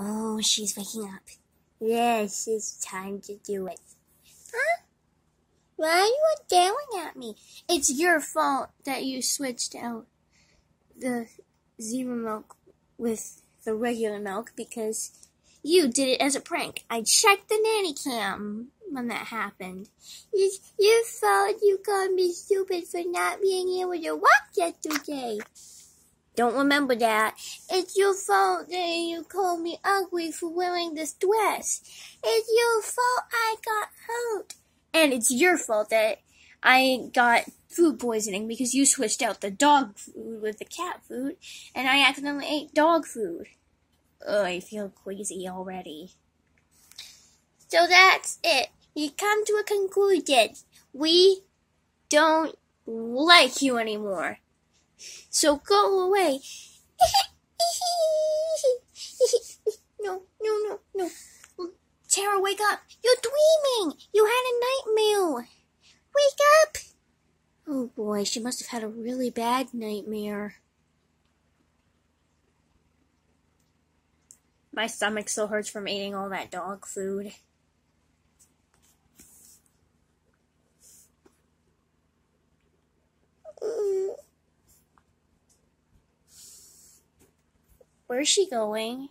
Oh, she's waking up. Yes, it's time to do it. Huh? Why are you yelling at me? It's your fault that you switched out the zero milk with the regular milk because you did it as a prank. I checked the nanny cam when that happened. It's your fault you called me stupid for not being able to walk yesterday. Don't remember that. It's your fault that you called me ugly for wearing this dress. It's your fault I got hurt. And it's your fault that I got food poisoning because you switched out the dog food with the cat food and I accidentally ate dog food. Ugh, I feel queasy already. So that's it. You come to a conclusion. We don't like you anymore. So go away. no, no, no, no. Um, Tara, wake up. You're dreaming. You had a nightmare. Wake up. Oh boy, she must have had a really bad nightmare. My stomach still hurts from eating all that dog food. Where's she going?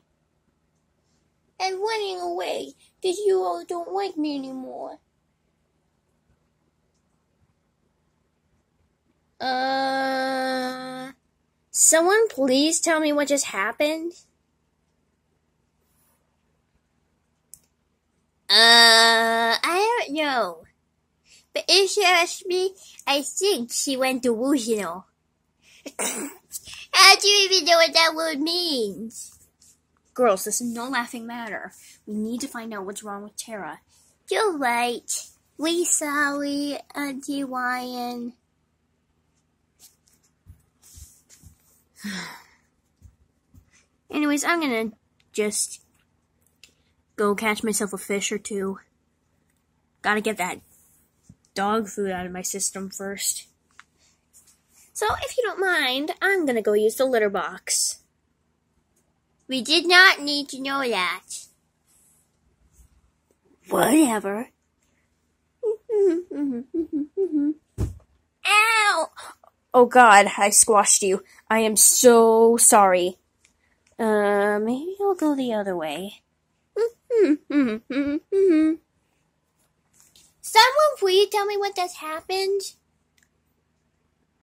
I'm running away because you all don't like me anymore. Uh, someone please tell me what just happened? Uh, I don't know. But if you ask me, I think she went delusional. How do you even know what that word means? Girls, this is no laughing matter. We need to find out what's wrong with Tara. You're right. We sorry, Auntie Ryan. Anyways, I'm gonna just go catch myself a fish or two. Gotta get that dog food out of my system first. So, if you don't mind, I'm gonna go use the litter box. We did not need to know that. Whatever. Ow! Oh god, I squashed you. I am so sorry. Uh, maybe I'll go the other way. Someone please tell me what just happened?